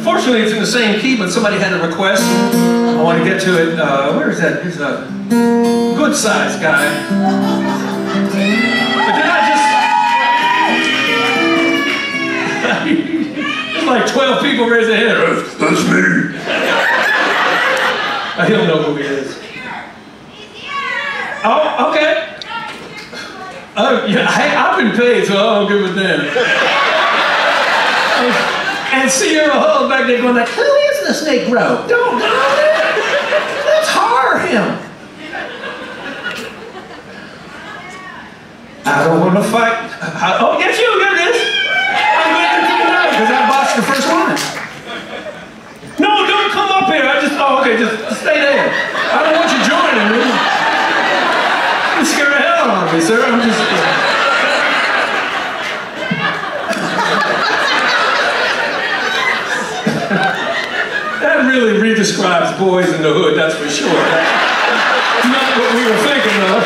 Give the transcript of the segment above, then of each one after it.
Unfortunately, it's in the same key, but somebody had a request. I want to get to it. Uh, where is that? Here's a good sized guy. But then I just. There's like 12 people raise their hand. That's me. I don't know who he is. Oh, okay. Oh, yeah, hey, I've been paid, so I'm good with them. And Sierra Hull back there going like, who is this Negro? Don't, don't, let's hire him. I don't want to fight. I, oh, yes, you, get this. I'm glad you came out because I botched the first one. No, don't come up here. I just, oh, okay, just stay there. I don't want you joining me. You scare the hell out of me, sir. I'm just. that really redescribes boys in the hood, that's for sure. Not what we were thinking of.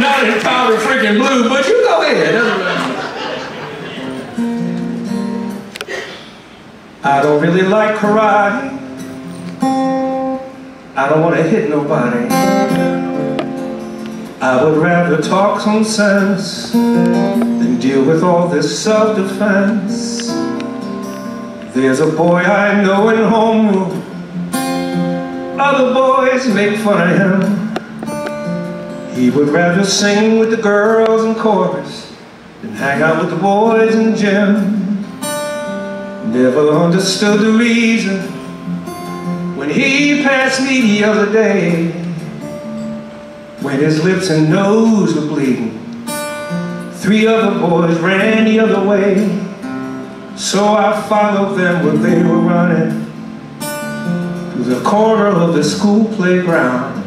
Not in powder freaking blue, but you go ahead. I don't really like karate. I don't want to hit nobody. I would rather talk some sense than deal with all this self-defense. There's a boy I know in homeroom. Other boys make fun of him. He would rather sing with the girls in chorus than hang out with the boys in gym. Never understood the reason when he passed me the other day when his lips and nose were bleeding. Three other boys ran the other way so I followed them where they were running the corner of the school playground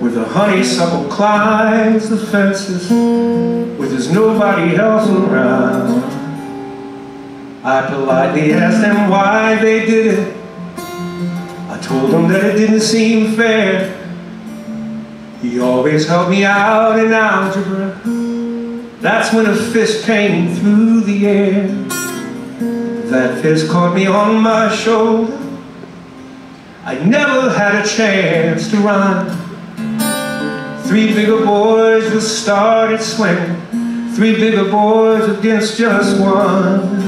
where the honeysuckle climbs the fences where there's nobody else around. I politely asked them why they did it. I told them that it didn't seem fair. He always helped me out in algebra. That's when a fist came through the air. That fist caught me on my shoulder. I never had a chance to run. Three bigger boys just started swinging. Three bigger boys against just one.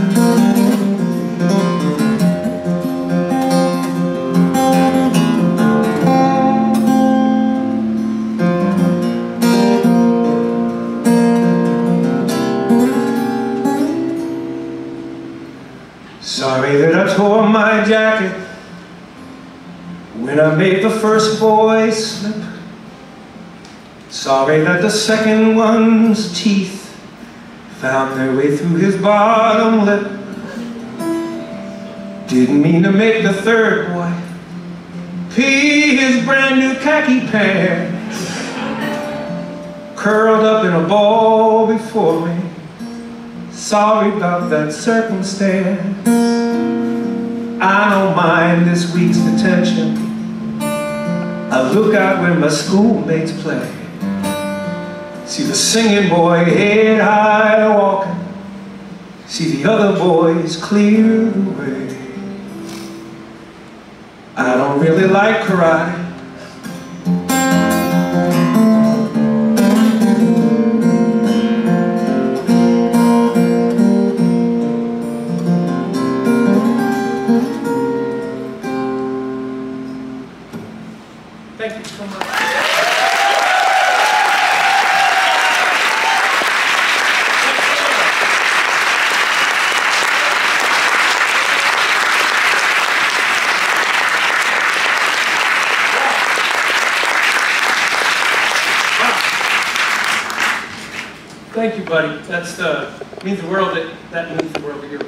Sorry that I tore my jacket when I made the first boy slip. Sorry that the second one's teeth found their way through his bottom lip. Didn't mean to make the third boy pee his brand new khaki pants. Curled up in a ball before me. Sorry about that circumstance. I don't mind this week's detention. Look out where my schoolmates play. See the singing boy head high walking. See the other boys clear the way. I don't really like karate. So much. Thank you, buddy. That's uh, means the world. That that means the world to you.